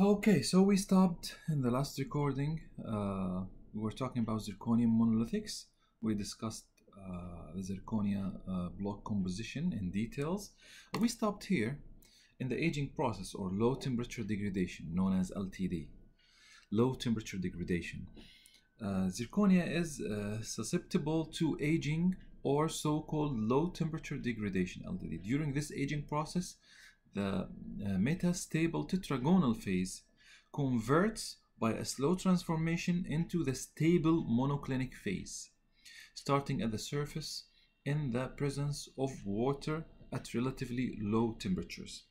Okay, so we stopped in the last recording. Uh, we were talking about zirconium monolithics. We discussed uh, the zirconia uh, block composition in details. We stopped here in the aging process or low temperature degradation, known as LTD. Low temperature degradation. Uh, zirconia is uh, susceptible to aging or so-called low temperature degradation LTD. During this aging process, the uh, metastable tetragonal phase converts by a slow transformation into the stable monoclinic phase, starting at the surface in the presence of water at relatively low temperatures,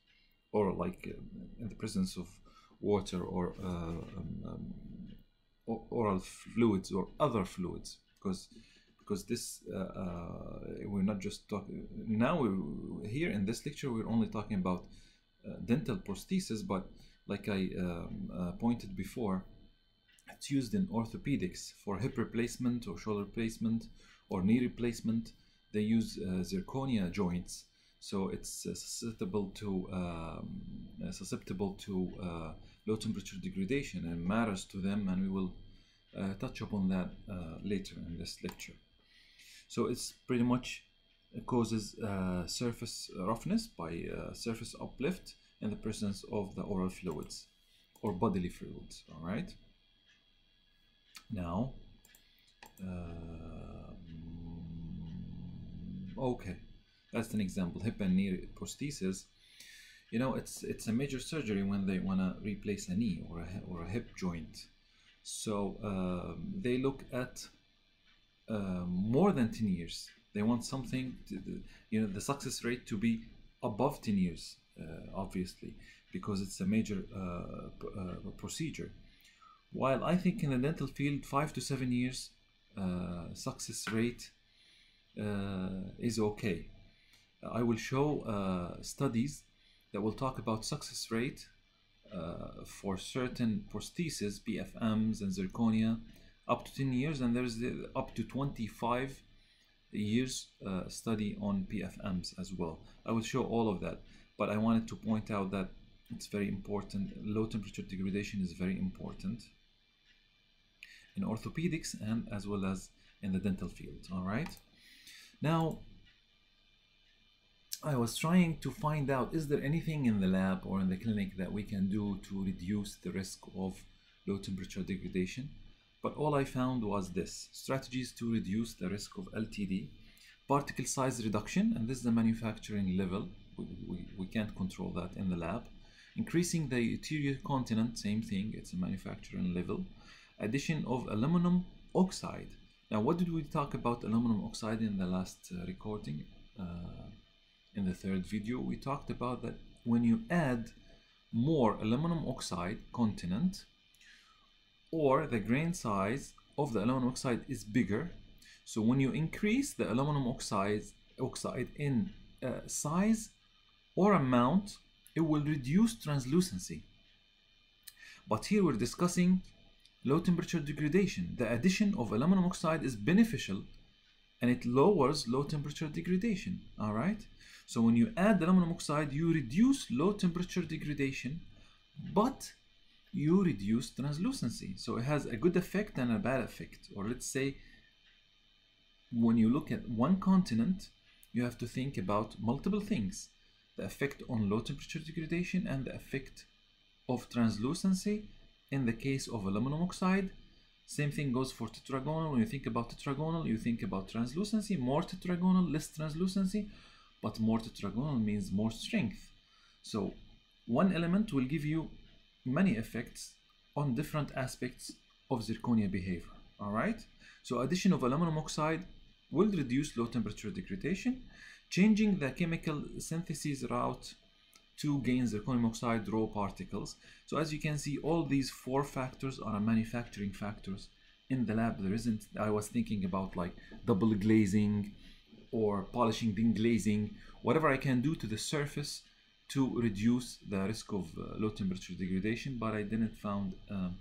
or like uh, in the presence of water or uh, um, um, oral fluids or other fluids, because because this uh, uh, we're not just talking now we here in this lecture we're only talking about uh, dental prosthesis but like i um, uh, pointed before it's used in orthopedics for hip replacement or shoulder replacement or knee replacement. They use uh, zirconia joints. So it's uh, susceptible to um, susceptible to low temperature degradation and matters to them and we will uh, touch upon that uh, later in this lecture so it's pretty much causes uh, surface roughness by uh, surface uplift in the presence of the oral fluids or bodily fluids all right? Now um, okay that's an example hip and knee prosthesis you know it's it's a major surgery when they want to replace a knee or a, or a hip joint. So um, they look at uh, more than 10 years. They want something, to, you know, the success rate to be above 10 years, uh, obviously, because it's a major uh, uh, procedure. While I think in the dental field, five to seven years uh, success rate is okay. I will show studies that will talk about success rate for certain prostheses, PFMs and zirconia, up to 10 years, and there's the, up to 25 years uh, study on PFMs as well. I will show all of that, but I wanted to point out that it's very important. Low temperature degradation is very important in orthopedics and as well as in the dental field. All right. Now, I was trying to find out is there anything in the lab or in the clinic that we can do to reduce the risk of low temperature degradation. But all I found was this strategies to reduce the risk of LTD, particle size reduction, and this is the manufacturing level. We, we, we can't control that in the lab. Increasing the yttria continent, same thing, it's a manufacturing level. Addition of aluminum oxide. Now, what did we talk about aluminum oxide in the last uh, recording? Uh, in the third video, we talked about that when you add more aluminum oxide content, or the grain size of the aluminum oxide is bigger. So when you increase the aluminum oxide oxide in uh, size or amount, it will reduce translucency. But here we're discussing low temperature degradation. The addition of aluminum oxide is beneficial and it lowers low temperature degradation. All right. So when you add aluminum oxide, you reduce low temperature degradation, but you reduce translucency. So it has a good effect and a bad effect. Or let's say, when you look at one continent, you have to think about multiple things the effect on low temperature degradation and the effect of translucency in the case of aluminum oxide. Same thing goes for tetragonal. When you think about tetragonal, you think about translucency, more tetragonal, less translucency, but more tetragonal means more strength. So one element will give you many effects on different aspects of zirconia behavior. All right. So addition of aluminum oxide will reduce low temperature degradation, changing the chemical synthesis route to gain zirconium oxide raw particles. So as you can see, all these four factors are manufacturing factors in the lab. There isn't. I was thinking about like double glazing or polishing, then glazing, whatever I can do to the surface to reduce the risk of uh, low temperature degradation, but I didn't found um,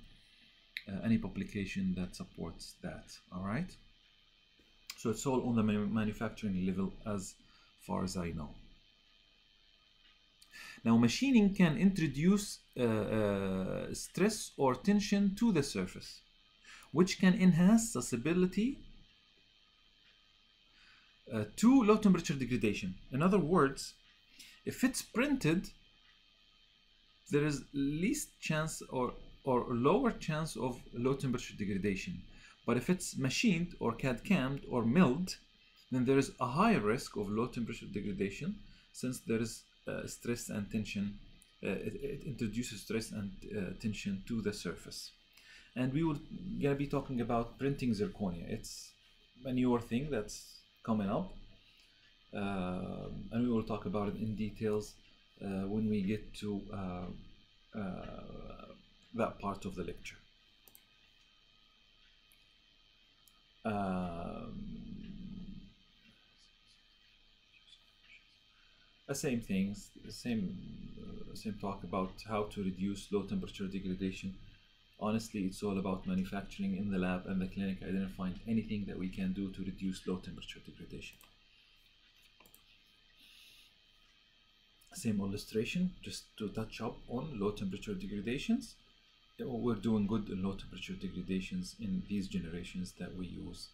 uh, any publication that supports that. All right. So it's all on the manufacturing level as far as I know. Now, machining can introduce uh, uh, stress or tension to the surface, which can enhance susceptibility uh, to low temperature degradation. In other words, if it's printed, there is least chance or, or lower chance of low temperature degradation. But if it's machined or CAD cammed or milled, then there is a higher risk of low temperature degradation since there is uh, stress and tension. Uh, it, it, introduces stress and uh, tension to the surface. And we will gonna be talking about printing zirconia. It's a newer thing that's coming up, and we will talk about it in details uh, when we get to uh, that part of the lecture. Um, the same things, the same uh, same talk about how to reduce low temperature degradation. Honestly, it's all about manufacturing in the lab and the clinic. I didn't find anything that we can do to reduce low temperature degradation. Same illustration, just to touch up on low temperature degradations. We're doing good in low temperature degradations in these generations that we use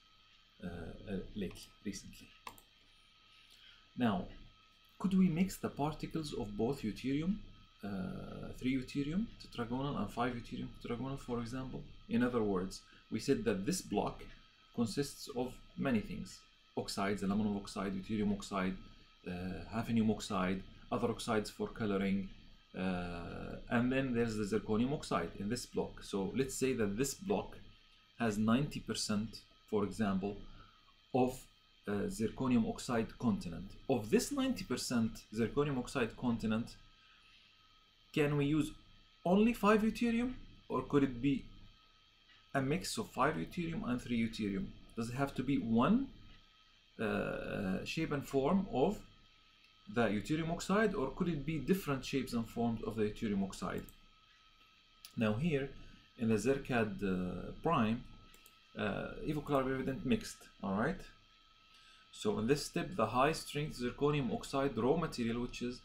uh, uh, lately, recently. Now, could we mix the particles of both yttrium, uh, 3 yttrium tetragonal and 5 yttrium tetragonal, for example? In other words, we said that this block consists of many things oxides, aluminum oxide, yttrium oxide, uh, hafnium oxide, other oxides for coloring, uh, and then there's the zirconium oxide in this block. So let's say that this block has 90%, for example, of uh, zirconium oxide continent Of this 90% zirconium oxide continent can we use only 5 yttrium or could it be a mix of 5 yttrium and 3 yttrium? Does it have to be one uh, shape and form of the yttrium oxide or could it be different shapes and forms of the yttrium oxide? Now here in the Zircad uh, prime, uh, evident mixed, alright? So in this step, the high strength zirconium oxide raw material, which is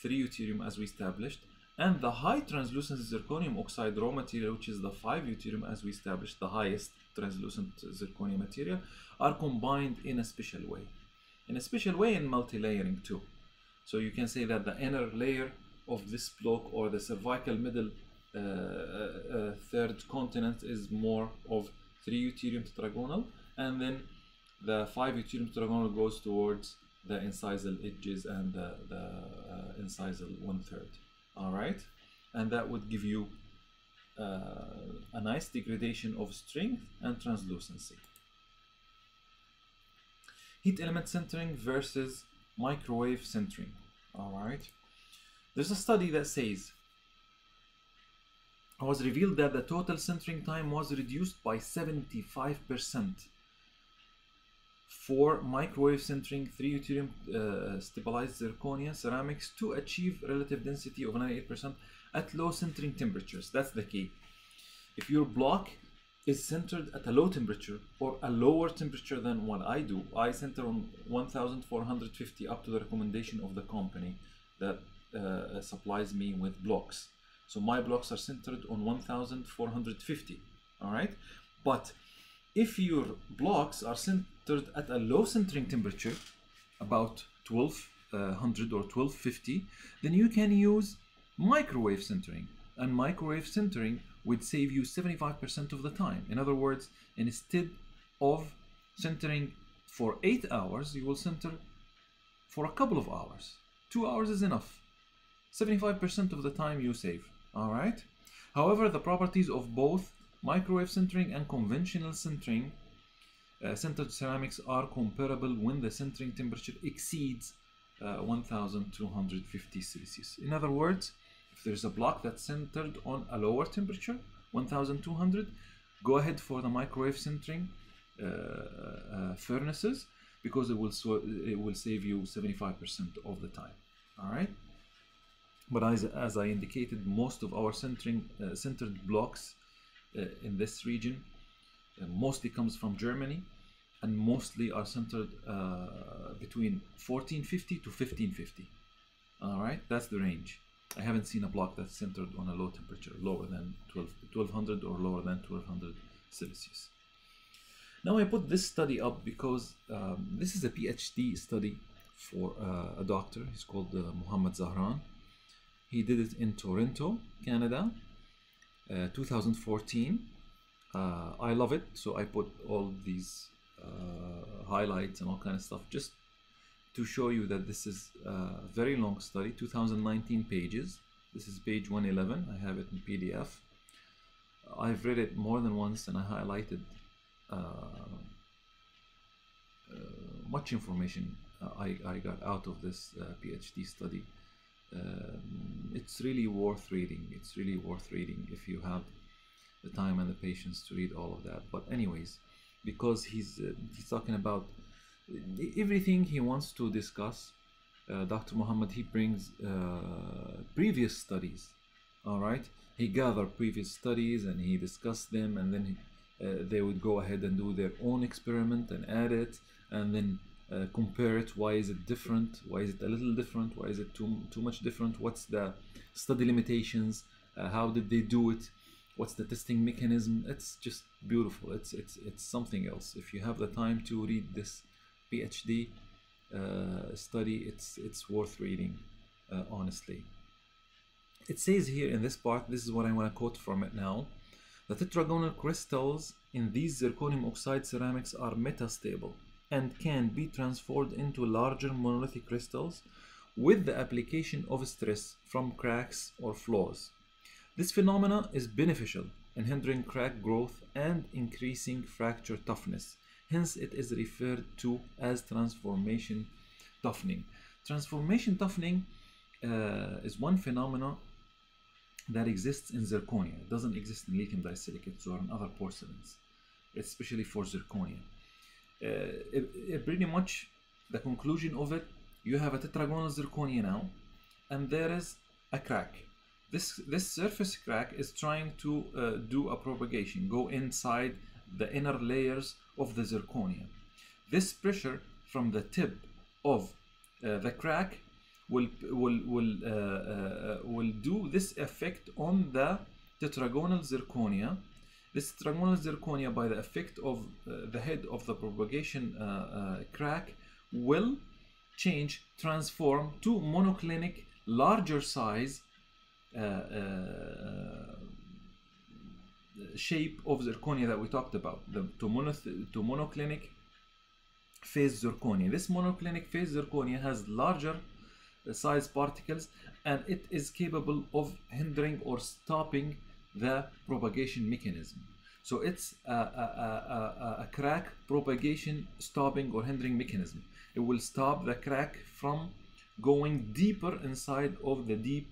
3 yttrium as we established, and the high translucent zirconium oxide raw material, which is the 5 yttrium as we established, the highest translucent zirconium material, are combined in a special way. In a special way in multi-layering too. So you can say that the inner layer of this block or the cervical middle uh, uh, uh third continent is more of 3 yttrium tetragonal and then the 5 yttrium tetragonal goes towards the incisal edges and the, the uh, incisal one third all right? And that would give you uh, a nice degradation of strength and translucency. Heat element sintering versus microwave sintering. All right. There's a study that says it was revealed that the total sintering time was reduced by 75% for microwave sintering 3 yttrium uh, stabilized zirconia ceramics to achieve relative density of 98% at low sintering temperatures. That's the key. If your block is sintered at a low temperature or a lower temperature than what I do. I sinter on 1450 up to the recommendation of the company that uh, supplies me with blocks. So my blocks are sintered on 1450, all right? But if your blocks are sintered at a low sintering temperature, about 1200 or 1250, then you can use microwave sintering. And microwave sintering would save you 75% of the time. In other words, instead of sintering for 8 hours, you will sinter for a couple of hours. 2 hours is enough. 75% of the time you save. Alright? However, the properties of both microwave sintering and conventional sintering uh, sintered ceramics are comparable when the sintering temperature exceeds uh, 1250 Celsius. In other words, there's a block that's sintered on a lower temperature, 1200, go ahead for the microwave sintering uh, uh, furnaces because it will it will save you 75% of the time. All right. But as, as I indicated, most of our sintering uh, sintered blocks uh, in this region uh, mostly comes from Germany and mostly are sintered uh, between 1450 to 1550 All right, that's the range. I haven't seen a block that's sintered on a low temperature, lower than 12, 1200 or lower than 1200 Celsius. Now I put this study up because um, this is a PhD study for uh, a doctor. He's called uh, Muhammad Zahran. He did it in Toronto, Canada, uh, 2014. Uh, I love it, so I put all these uh, highlights and all kind of stuff just to show you that this is a very long study, 2019 pages. This is page 111. I have it in PDF. I've read it more than once and I highlighted uh, uh, much information uh, I, I got out of this uh, PhD study. Um, it's really worth reading. It's really worth reading if you have the time and the patience to read all of that. But anyways, because he's uh, he's talking about everything he wants to discuss. Uh, Dr. Muhammad he brings uh, previous studies. All right, he gathered previous studies and he discussed them, and then he, uh, they would go ahead and do their own experiment and add it, and then uh, compare it. Why is it different? Why is it a little different? Why is it too too much different? What's the study limitations? Uh, how did they do it? What's the testing mechanism? It's just beautiful. It's it's it's something else. If you have the time to read this PhD uh, study, it's it's worth reading, uh, honestly. It says here in this part, this is what I want to quote from it now. The tetragonal crystals in these zirconium oxide ceramics are metastable and can be transformed into larger monoclinic crystals with the application of stress from cracks or flaws. This phenomena is beneficial in hindering crack growth and increasing fracture toughness. Hence, it is referred to as transformation toughening. Transformation toughening uh, is one phenomenon that exists in zirconia. It doesn't exist in lithium disilicates or in other porcelains, especially for zirconia. Uh, it, it pretty much the conclusion of it, you have a tetragonal zirconia now, and there is a crack. This, this surface crack is trying to uh, do a propagation, go inside the inner layers of the zirconia. This pressure from the tip of uh, the crack will will will uh, uh, will do this effect on the tetragonal zirconia. This tetragonal zirconia, by the effect of uh, the head of the propagation uh, uh, crack, will change, transform to monoclinic, larger size shape of zirconia that we talked about, the to, monoth- to monoclinic phase zirconia. This monoclinic phase zirconia has larger size particles and it is capable of hindering or stopping the propagation mechanism. So it's a, a, a, a, crack propagation stopping or hindering mechanism. It will stop the crack from going deeper inside of the deep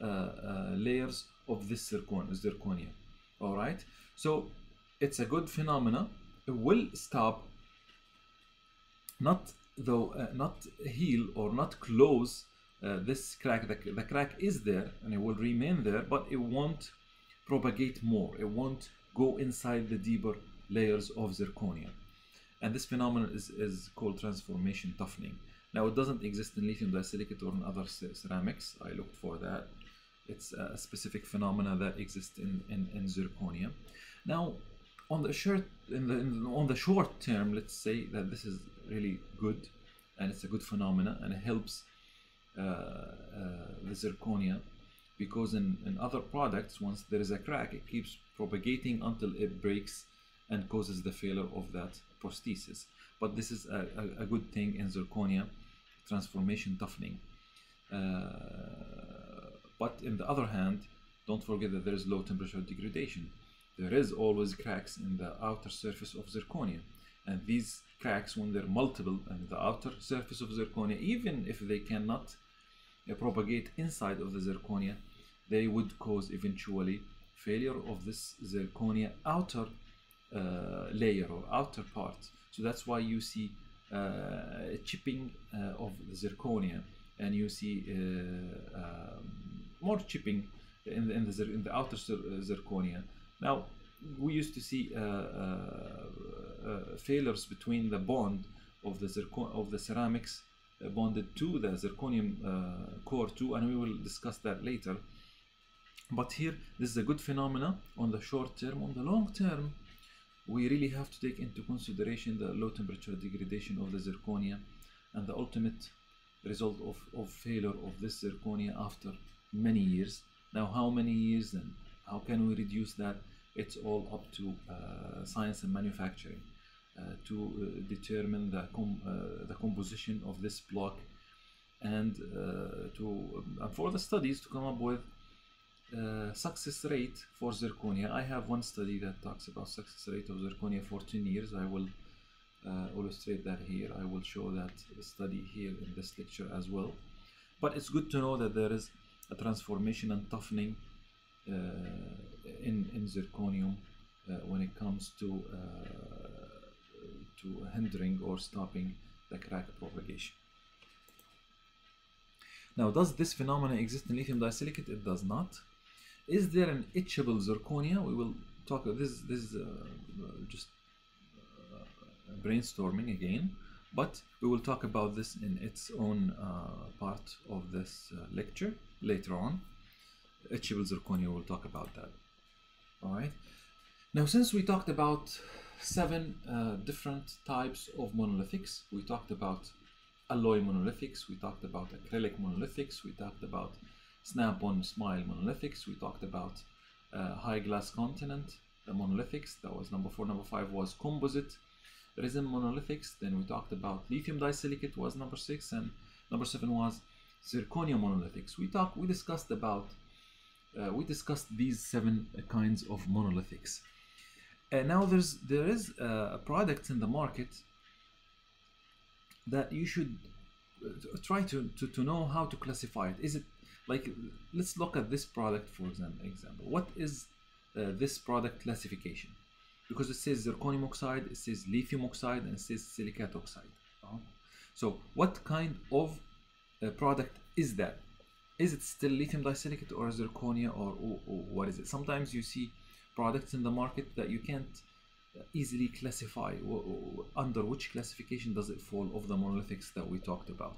uh, uh, layers of this zircon zirconia. All right. So it's a good phenomena. It will stop, not though, uh, not heal or not close uh, this crack. The, the crack is there and it will remain there, but it won't propagate more. It won't go inside the deeper layers of zirconia. And this phenomenon is, is called transformation toughening. Now it doesn't exist in lithium disilicate or in other ceramics. I looked for that. It's a specific phenomena that exists in, in, in zirconia. Now, on the short in the, in, on the short term, let's say that this is really good, and it's a good phenomena, and it helps uh, uh, the zirconia because in, in other products, once there is a crack, it keeps propagating until it breaks and causes the failure of that prosthesis. But this is a, a, a good thing in zirconia, transformation toughening. Uh, but in the other hand, don't forget that there is low temperature degradation. There is always cracks in the outer surface of zirconia. And these cracks, when they're multiple in the outer surface of zirconia, even if they cannot uh, propagate inside of the zirconia, they would cause eventually failure of this zirconia outer uh, layer or outer part. So that's why you see uh, chipping uh, of the zirconia and you see uh, um, more chipping in the, in the, in the outer zirconia. Now, we used to see uh, uh, failures between the bond of the zircon of the ceramics uh, bonded to the zirconium uh, core too, and we will discuss that later. But here, this is a good phenomena on the short term. On the long term, we really have to take into consideration the low temperature degradation of the zirconia and the ultimate result of, of failure of this zirconia after many years. Now, how many years and how can we reduce that? It's all up to uh, science and manufacturing uh, to uh, determine the, com uh, the composition of this block and uh, to um, for the studies to come up with uh, success rate for zirconia. I have one study that talks about success rate of zirconia for 10 years. I will illustrate that here. I will show that study here in this lecture as well. But it's good to know that there is a transformation and toughening uh, in, in zirconium uh, when it comes to, uh, to hindering or stopping the crack propagation. Now, does this phenomenon exist in lithium disilicate? It does not. Is there an etchable zirconia? We will talk. This this is uh, just brainstorming again, but we will talk about this in its own uh, part of this uh, lecture later on. Etchable zirconia. We'll talk about that. All right. Now, since we talked about seven uh, different types of monolithics, we talked about alloy monolithics, we talked about acrylic monolithics, we talked about snap-on smile monolithics, we talked about uh, high glass continent the monolithics, that was number four. Number five was composite resin monolithics, then we talked about lithium disilicate was number six, and number seven was zirconia monolithics. We talked, we discussed about, uh, we discussed these seven kinds of monolithics. And now there's there is a product in the market that you should uh, try to, to, to know how to classify it. Is it like, let's look at this product for example. example. What is uh, this product classification? Because it says zirconium oxide, it says lithium oxide, and it says silicate oxide. Uh, so what kind of uh, product is that? Is it still lithium disilicate or zirconia or, or, or what is it? Sometimes you see products in the market that you can't easily classify under which classification does it fall of the monolithics that we talked about.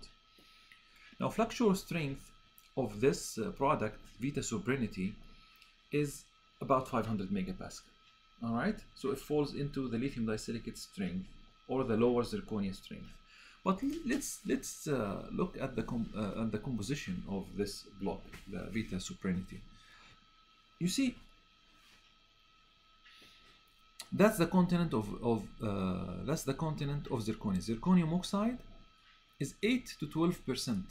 Now flexural strength of this uh, product, Vita Suprinity, is about 500 megapascal. All right, so it falls into the lithium disilicate strength or the lower zirconia strength. But let's let's uh, look at the uh, at the composition of this block, the Vita Suprinity. You see, that's the continent of, of uh, that's the continent of zirconia. Zirconium oxide is 8 to 12 percent.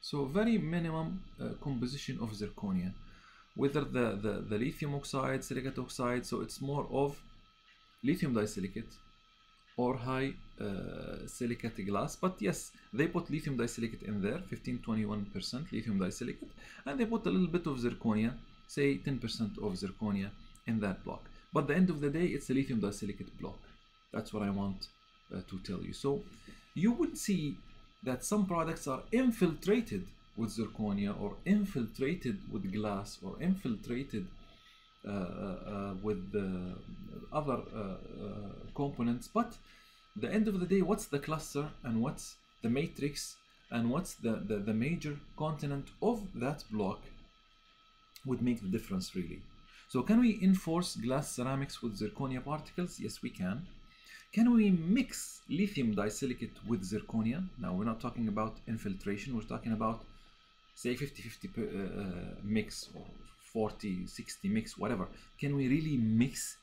So very minimum uh, composition of zirconia. Whether the, the, the lithium oxide, silicate oxide, so it's more of lithium disilicate or high uh, silicate glass. But yes, they put lithium disilicate in there, 15-21% lithium disilicate, and they put a little bit of zirconia, say 10% of zirconia in that block. But the end of the day, it's a lithium disilicate block. That's what I want uh, to tell you. So you will see that some products are infiltrated with zirconia or infiltrated with glass or infiltrated uh, uh, uh with other uh, uh, components. But the end of the day, what's the cluster and what's the matrix and what's the, the, the major continent of that block would make the difference really. So can we enforce glass ceramics with zirconia particles? Yes, we can. Can we mix lithium disilicate with zirconia? Now, we're not talking about infiltration. We're talking about, say, 50-50 uh, mix or 40-60 mix, whatever. Can we really mix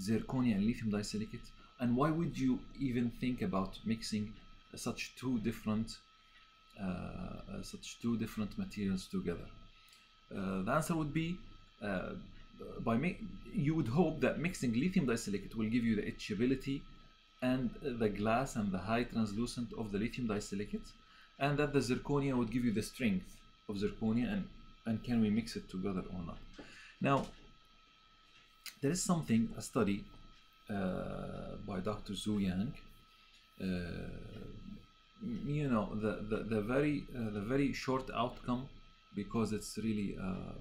zirconia and lithium disilicate? And why would you even think about mixing such two different uh, uh, such two different materials together? Uh, the answer would be uh, by you would hope that mixing lithium disilicate will give you the etchability and the glass and the high translucent of the lithium disilicate and that the zirconia would give you the strength of zirconia and, and can we mix it together or not. Now there is something, a study uh, by Dr. Zhu Yang uh, you know the, the, the very uh, the very short outcome because it's really uh,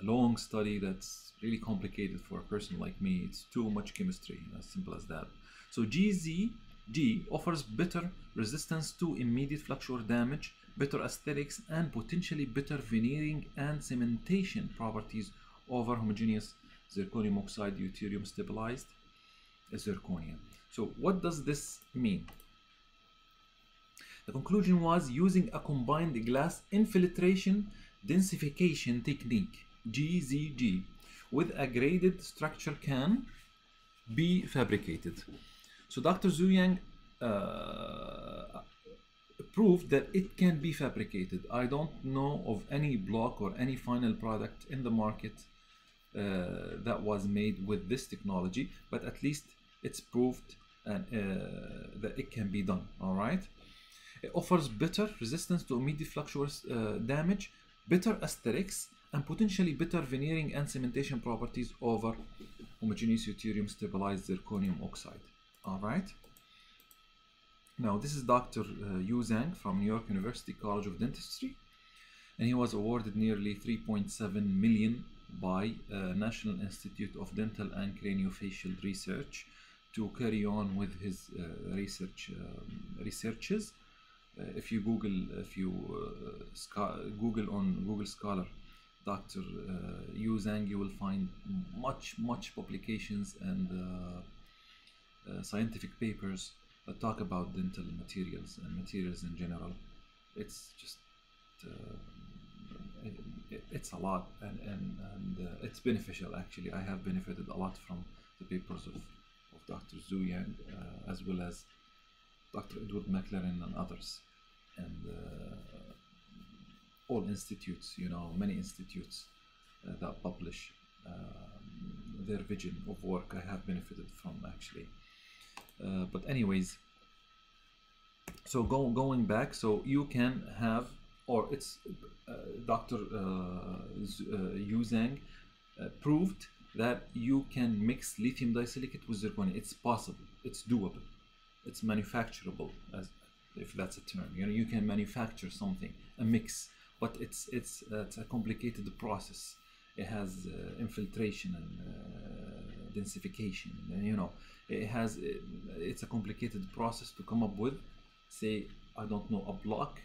a long study that's really complicated for a person like me. It's too much chemistry, as simple as that. So GZ G offers better resistance to immediate flexural damage, better aesthetics, and potentially better veneering and cementation properties over homogeneous zirconium oxide yttrium stabilized zirconium. So what does this mean? The conclusion was using a combined glass infiltration densification technique GZG with a graded structure can be fabricated. So Dr. Zhu Yang uh, proved that it can be fabricated. I don't know of any block or any final product in the market uh, that was made with this technology, but at least it's proved and, uh, that it can be done. All right. It offers better resistance to immediate flexural uh, damage, better aesthetics, and potentially better veneering and cementation properties over homogeneous yttrium stabilized zirconium oxide. All right. Now, this is Dr. Uh, Yu Zhang from New York University College of Dentistry, and he was awarded nearly 3.7 million by uh, National Institute of Dental and Craniofacial Research to carry on with his uh, research um, researches. Uh, if you Google, if you uh, Google on Google Scholar, Dr. Uh, Yu Zhang, you will find much, much publications and scientific papers talk about dental materials and materials in general. It's just it, it's a lot and, and, and uh, it's beneficial actually. I have benefited a lot from the papers of, of Dr. Zhu Yang uh, as well as Dr. Edward McLaren and others. And uh, all institutes, you know, many institutes uh, that publish um, their vision of work I have benefited from actually. Uh, but anyways, so go, going back, so you can have or it's uh, Dr. Uh, uh, Yu Zhang proved that you can mix lithium disilicate with zirconia. It's possible. It's doable. It's manufacturable, as if that's a term. You know, you can manufacture something, a mix, but it's it's it's a complicated process. It has uh, infiltration and uh, densification, and you know, it has it's a complicated process to come up with, say, I don't know, a block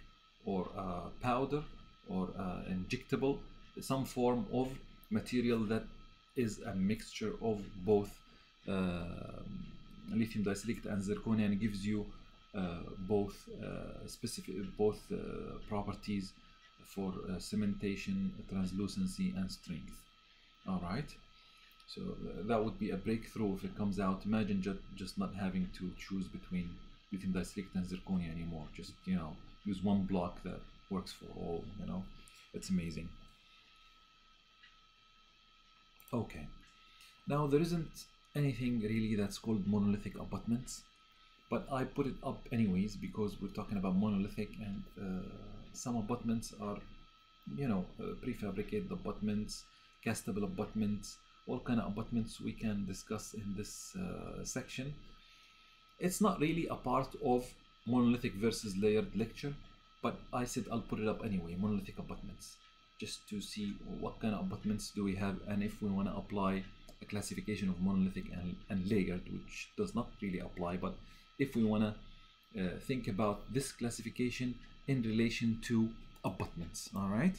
or uh, powder or uh, injectable, some form of material that is a mixture of both uh, lithium disilicate and zirconia and gives you uh, both uh, specific both uh, properties for cementation, translucency, and strength. All right. So that would be a breakthrough if it comes out. Imagine just just not having to choose between lithium disilicate and zirconia anymore. Just you know use one block that works for all, you know, it's amazing. Okay, now there isn't anything really that's called monolithic abutments, but I put it up anyways because we're talking about monolithic and uh, some abutments are, you know, uh, prefabricated abutments, castable abutments, all kind of abutments we can discuss in this uh, section. It's not really a part of monolithic versus layered lecture but I said I'll put it up anyway monolithic abutments just to see what kind of abutments do we have and if we want to apply a classification of monolithic and, and layered which does not really apply but if we want to uh, think about this classification in relation to abutments all right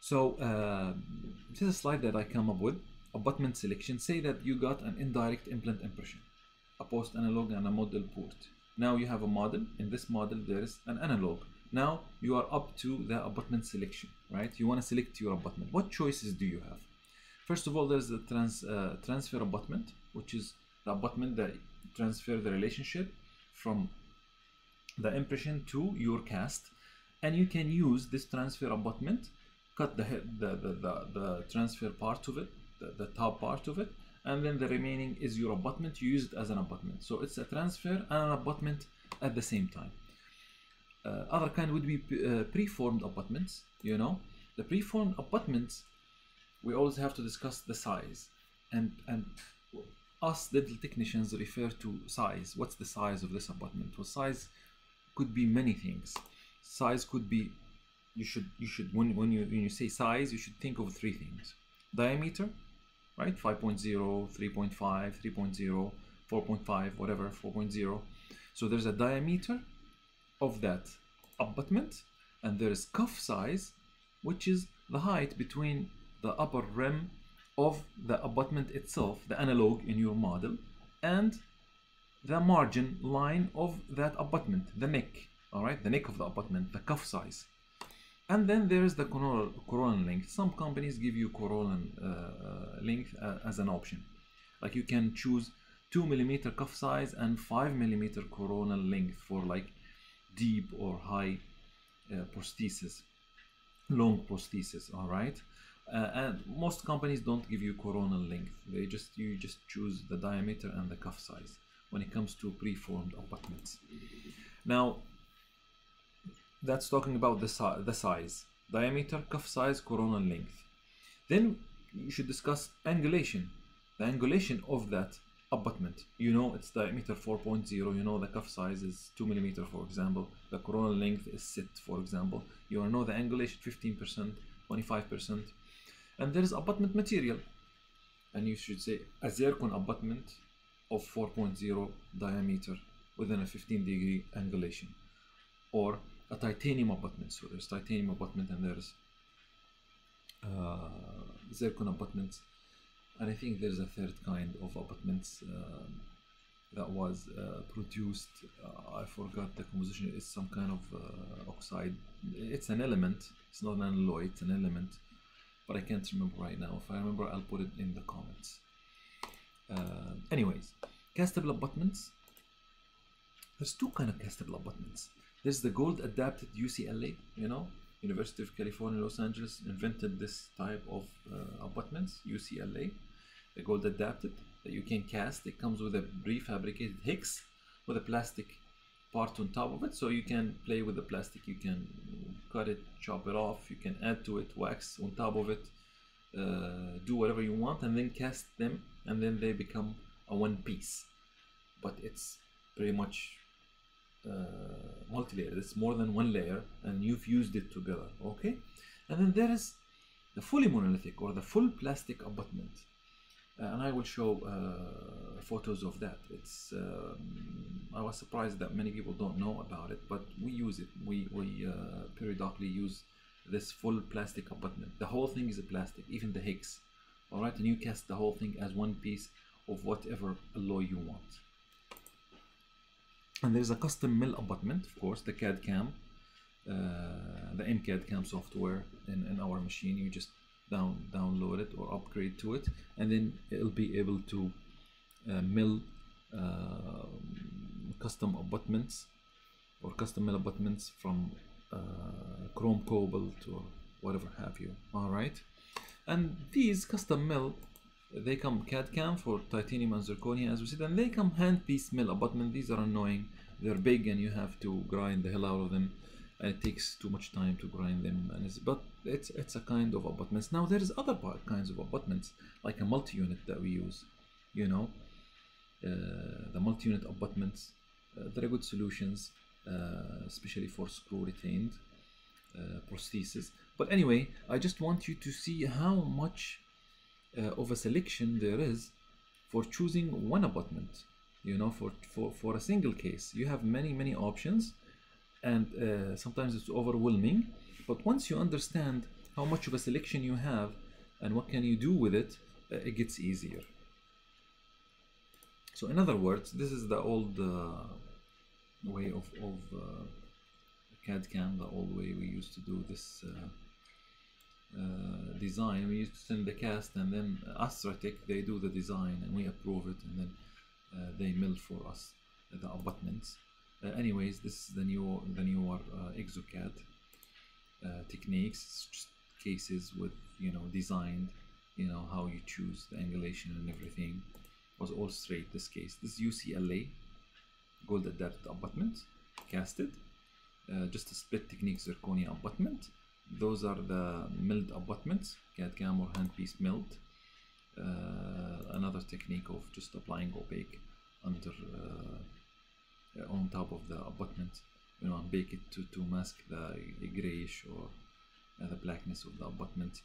so uh, this is a slide that I come up with abutment selection say that you got an indirect implant impression a post analog and a model port. Now you have a model. In this model, there is an analog. Now you are up to the abutment selection, right? You want to select your abutment. What choices do you have? First of all, there's the trans, uh, transfer abutment, which is the abutment that transfer the relationship from the impression to your cast. And you can use this transfer abutment, cut the, the, the, the, the transfer part of it, the, the top part of it, and then the remaining is your abutment you use it as an abutment. So it's a transfer and an abutment at the same time. Uh, other kind would be uh, preformed abutments you know. The preformed abutments we always have to discuss the size. And and us dental technicians refer to size. What's the size of this abutment? Well size could be many things. Size could be you should you should when, when you when you say size you should think of three things. Diameter right? 5.0 3.5 3.0 4.5 whatever 4.0 so there's a diameter of that abutment and there is cuff size which is the height between the upper rim of the abutment itself the analog in your model and the margin line of that abutment the neck all right? The neck of the abutment the cuff size and then there is the coronal, length. Some companies give you coronal uh, length uh, as an option. Like you can choose 2 millimeter cuff size and 5 millimeter coronal length for like deep or high uh, prosthesis long prosthesis all right? Uh, and most companies don't give you coronal length. They just you just choose the diameter and the cuff size when it comes to preformed abutments now that's talking about the, si- the size diameter cuff size coronal length. Then you should discuss angulation. The angulation of that abutment you know it's diameter 4.0 you know the cuff size is 2 millimeter for example. The coronal length is set for example. You know the angulation 15% 25% and there is abutment material. And you should say a zircon abutment of 4.0 diameter within a 15 degree angulation. Or a titanium abutment so there's titanium abutment and there's uh, zircon abutments and I think there's a third kind of abutments um, that was uh, produced. Uh, I forgot the composition. It's some kind of uh, oxide. It's an element. It's not an alloy. It's an element, but I can't remember right now. If I remember, I'll put it in the comments. Uh, anyways, castable abutments. There's two kind of castable abutments. There's the gold adapted UCLA. You know, University of California, Los Angeles invented this type of uh, abutments. UCLA the gold adapted that you can cast. It comes with a prefabricated hex with a plastic part on top of it. So you can play with the plastic. You can cut it, chop it off. You can add to it wax on top of it. Uh, do whatever you want and then cast them and then they become a one piece. But it's pretty much uh, multi-layered. It's more than one layer and you've used it together. Okay. And then there is the fully monolithic or the full plastic abutment uh, and I will show uh, photos of that. It's um, I was surprised that many people don't know about it, but we use it. We we uh, periodically use this full plastic abutment. The whole thing is a plastic, even the hex. All right, and you cast the whole thing as one piece of whatever alloy you want. And there's a custom mill abutment, of course, the CAD CAM, uh, the MCAD CAM software in, in our machine. You just down download it or upgrade to it. And then it'll be able to uh, mill uh, custom abutments or custom mill abutments from uh, chrome cobalt or whatever have you. All right? And these custom mill they come CAD CAM for titanium and zirconia as we said and they come hand piece mill abutment these are annoying they're big and you have to grind the hell out of them. And it takes too much time to grind them and it's but it's it's a kind of abutments. Now there is other kinds of abutments like a multi-unit that we use you know? Uh, the multi-unit abutments uh, they're good solutions uh, especially for screw retained uh, prosthesis but anyway i just want you to see how much of a selection there is for choosing one abutment you know for for for a single case. You have many many options and uh, sometimes it's overwhelming but once you understand how much of a selection you have and what can you do with it uh, it gets easier. So in other words this is the old uh, way of, of uh, CAD CAM the old way we used to do this uh, uh, design we used to send the cast and then Astratech they do the design and we approve it and then they mill for us the abutments uh, anyways, this is the new the newer uh, ExoCAD uh, techniques. Cases with you know designed, you know how you choose the angulation and everything was all straight. This case, this UCLA gold adapted abutment, casted, uh, just a split technique zirconia abutment. Those are the milled abutments, CAD CAM or handpiece milled. Uh, another technique of just applying opaque under uh, on top of the abutment you know and bake it to, to mask the grayish or uh, the blackness of the abutment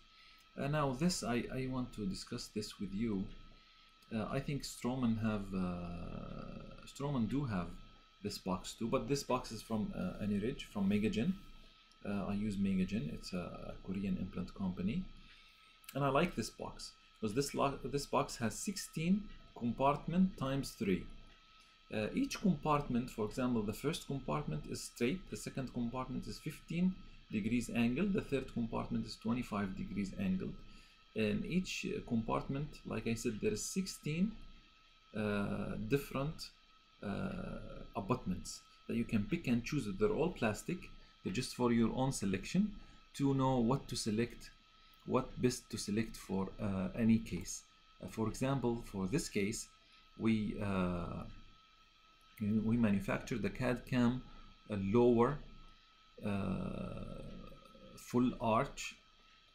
uh, now this I, I want to discuss this with you Uh, I think Straumann have Straumann do have this box too, but this box is from uh, from Megagen. Uh, I use Megagen. It's a Korean implant company, and I like this box because this this box has 16 compartment times three. Uh, each compartment, for example, the first compartment is straight, the second compartment is 15 degrees angled, the third compartment is 25 degrees angled. And each uh, compartment, like I said, there is 16 uh, different uh, abutments that you can pick and choose. They're all plastic, just for your own selection to know what to select, what best to select for uh, any case. Uh, for example, for this case, we uh, we manufacture the CAD cam lower uh, full arch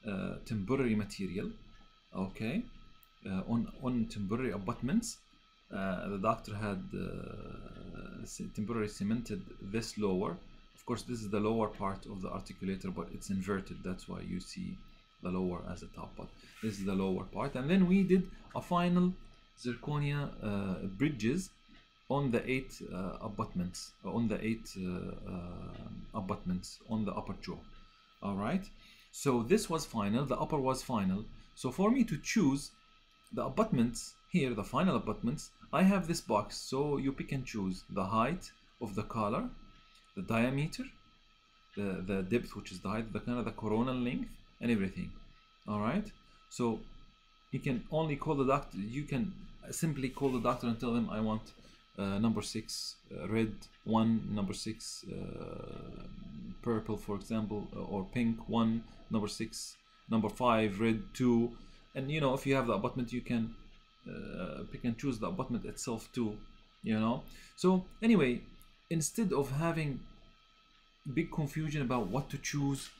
uh, temporary material okay uh, on on temporary abutments the doctor had temporarily cemented this lower course this is the lower part of the articulator but it's inverted. That's why you see the lower as a top but this is the lower part. And then we did a final zirconia uh, bridges on the eight uh, abutments on the eight uh, uh, abutments on the upper jaw. All right? So this was final. The upper was final. So for me to choose the abutments here the final abutments i have this box. So you pick and choose the height of the collar the diameter the, the depth which is the height the kind of the coronal length and everything all right? So you can only call the doctor you can simply call the doctor and tell them i want uh, number six uh, red one number six uh, purple for example uh, or pink one number six number five red two. And you know if you have the abutment you can uh, pick and choose the abutment itself too you know? So anyway instead of having big confusion about what to choose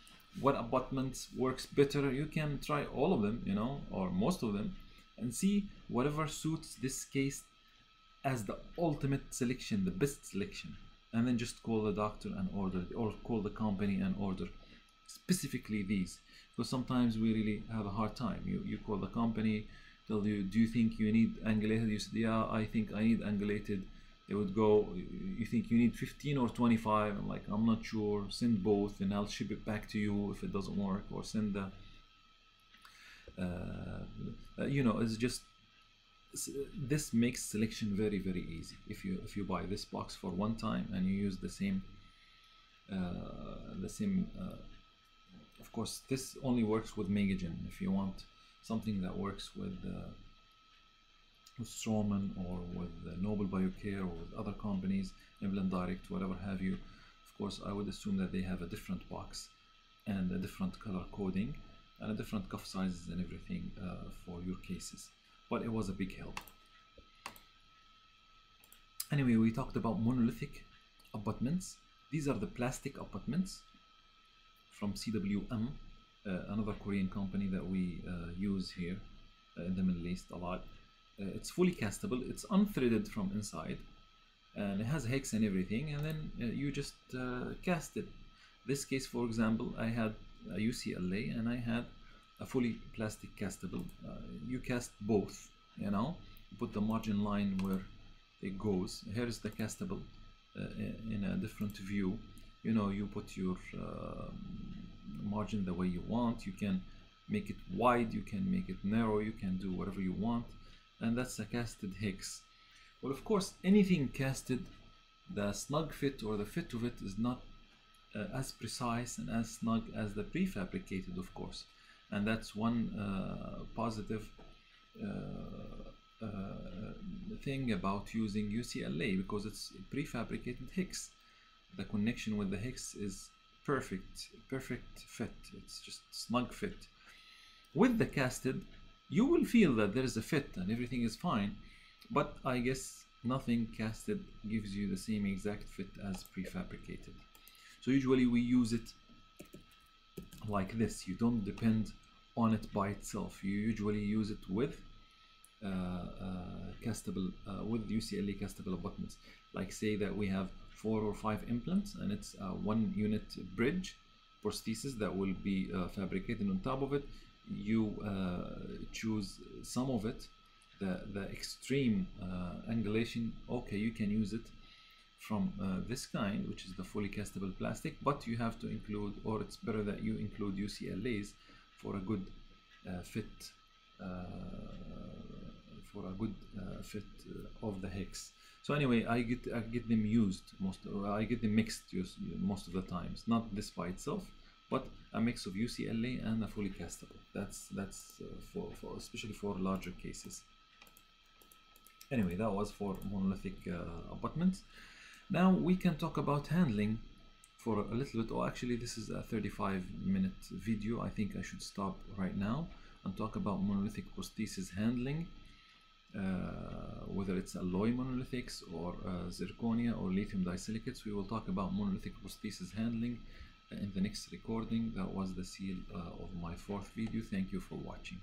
what abutment works better you can try all of them you know or most of them and see whatever suits this case as the ultimate selection the best selection. And then just call the doctor and order or call the company and order specifically these. Because sometimes we really have a hard time. You you call the company tell you do you think you need angulated you said yeah i think i need angulated they would go you think you need 15 or 25 i'm like i'm not sure. Send both and i'll ship it back to you if it doesn't work or send the uh, you know it's just this makes selection very very easy. If you if you buy this box for one time and you use the same uh, the same uh, of course this only works with Megagen. If you want something that works with uh, with Straumann or with uh, Nobel Biocare or with other companies Implant Direct whatever have you. Of course I would assume that they have a different box and a different color coding and a different cuff sizes and everything uh, for your cases. But it was a big help. Anyway we talked about monolithic abutments. These are the plastic abutments from CWM uh, another Korean company that we uh, use here uh, in the Middle East a lot it's fully castable it's unthreaded from inside and it has hex and everything and then uh, you just uh, cast it. This case for example I had a UCLA and I had a fully plastic castable. Uh, you cast both you know? Put the margin line where it goes. Here is the castable uh, in a different view. You know you put your um margin the way you want. You can make it wide you can make it narrow you can do whatever you want and that's a casted hex well of course anything casted the snug fit or the fit of it is not uh, as precise and as snug as the prefabricated of course. And that's one uh, positive uh, uh, thing about using UCLA because it's prefabricated hex the connection with the hex is perfect perfect fit. It's just snug fit. With the casted you will feel that there is a fit and everything is fine but i guess nothing casted gives you the same exact fit as prefabricated. So usually we use it like this. You don't depend on it by itself. You usually use it with uh, uh, castable uh, with UCLA castable abutments. Like say that we have four or five implants and it's a one unit bridge prosthesis that will be uh, fabricated on top of it you uh, choose some of it the, the extreme uh, angulation, okay, you can use it from uh, this kind, which is the fully castable plastic, but you have to include, or it's better that you include UCLAs for a good uh, fit, uh, for a good uh, fit of the hex. So anyway, I get I get them used most. I get them mixed use most of the times. Not this by itself, but a mix of UCLA and a fully castable. That's that's uh, for, for especially for larger cases. Anyway, that was for monolithic uh, abutments. Now we can talk about handling for a little bit. Oh, actually, this is a 35 minute video. I think I should stop right now and talk about monolithic prosthesis handling. Uh, whether it's alloy monolithics or uh, zirconia or lithium disilicates, we will talk about monolithic prosthesis handling in the next recording. That was the seal uh, of my fourth video. Thank you for watching.